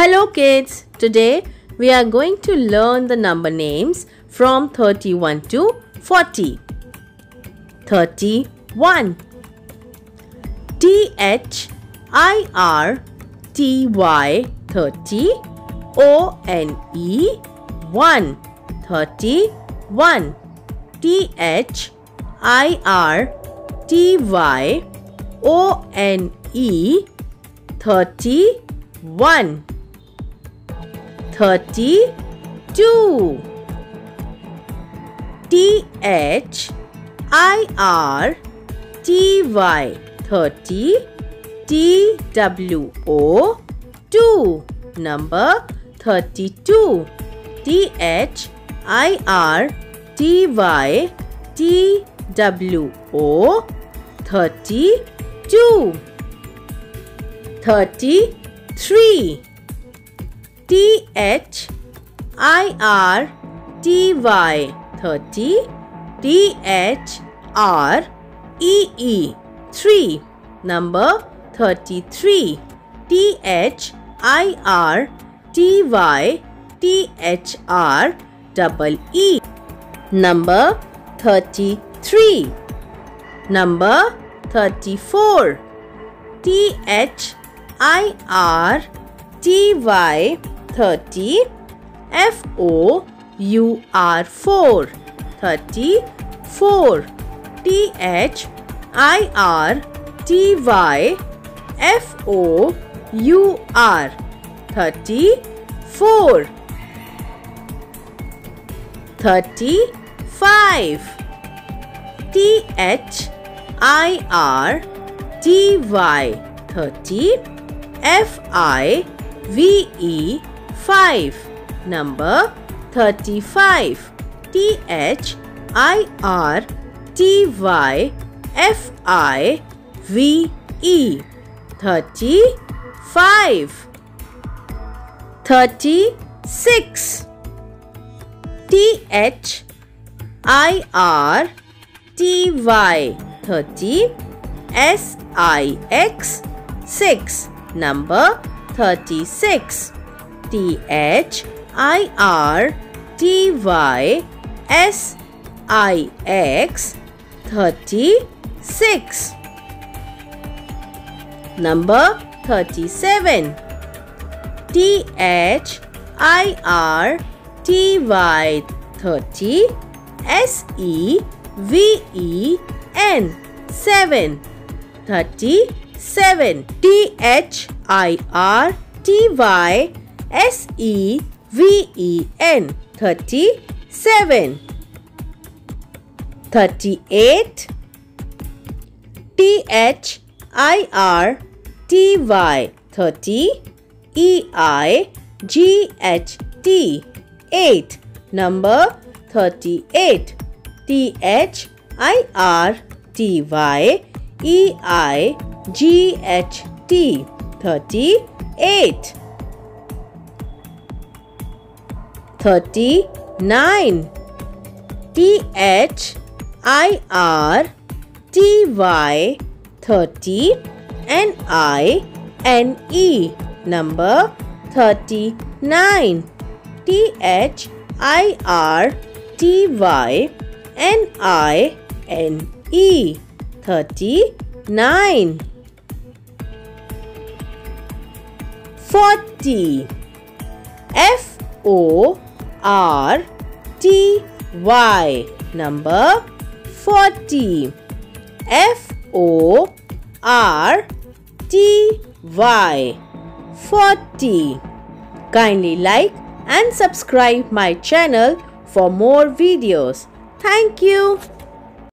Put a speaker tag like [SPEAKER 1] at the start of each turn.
[SPEAKER 1] Hello kids, today we are going to learn the number names from 31 to 40. 31 T H I R T Y 30 O N E 1 31 T H I R T Y O N E 31 32 T H I R T Y. 30 T W O 2 number 32 T H I R T Y T W O 32 33 T H I R T Y. 30 T H R E E. 3 number 33 T H I R T Y. T H R double E. Number 33 number 34 T H I R T Y 30 F O U R 4 34 T H I R T Y F O U R. 34 35 T H I R T Y. 30 F I V E 5 number 35 T H I R T Y F I V E. 35 36 T H I R T Y. 30 S I X 6 number 36 T H I R T Y S I X 36 Number 37 T H I R T Y 30 S E V E N. 7 37 T H I R T Y S E V E N 37 38 T H I R T Y 30 E I G H T 8 number 38 T H I R T Y E I G H T 38 39 T H I R T Y 30 N I N E. Number 39 T H I R T Y N I N E. 39 40 F O R T Y number 40 F O R T Y 40 Kindly like and subscribe my channel for more videos. Thank you.